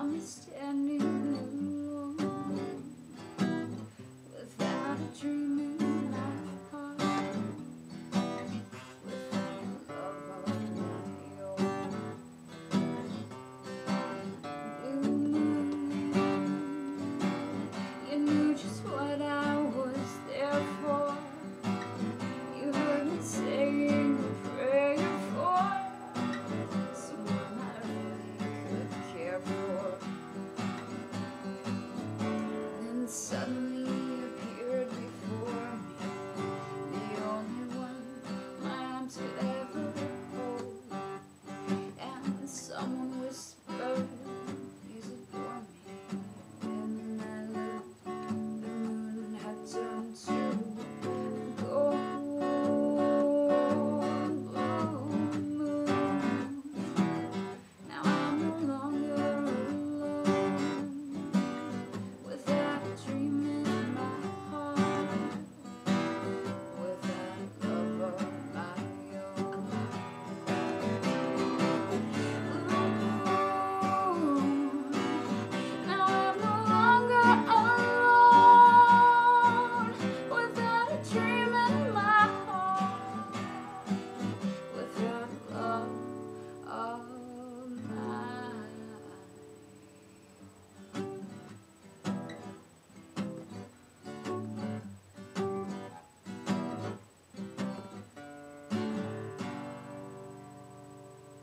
promised I knew